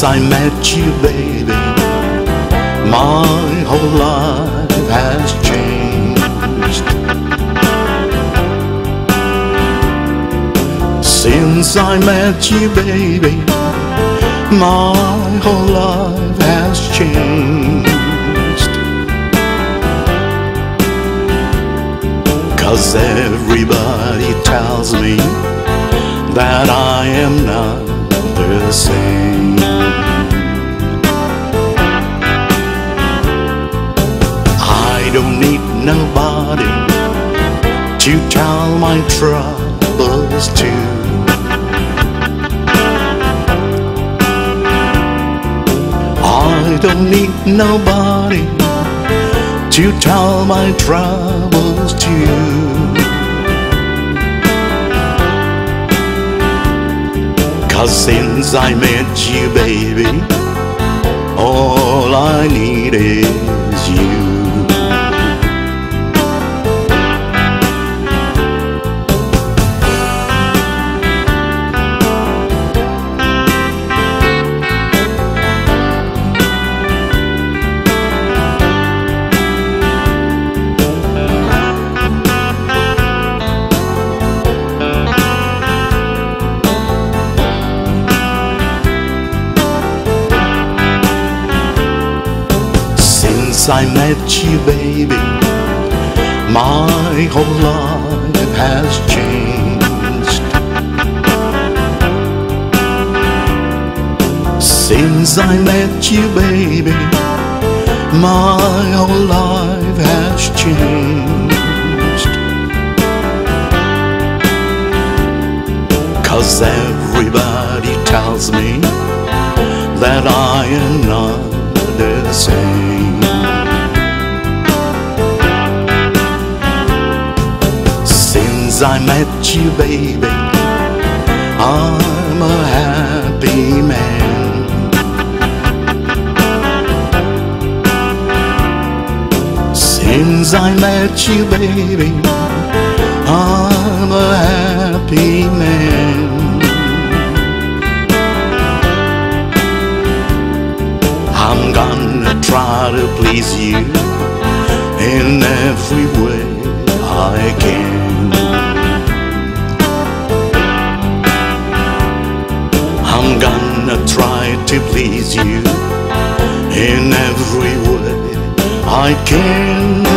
Since I met you, baby, my whole life has changed. Since I met you, baby, my whole life has changed. Cause everybody tells me that I am not the same. Don't need nobody to tell my troubles to. I don't need nobody to tell my troubles to. Cause since I met you, baby, all I need is you. I met you, baby, my whole life has changed. Since I met you, baby, my whole life has changed. Cause everybody tells me that I am not the same. Since I met you, baby, I'm a happy man. Since I met you, baby, I'm a happy man. I'm gonna try to please you in every way I can. To please you in every way I can.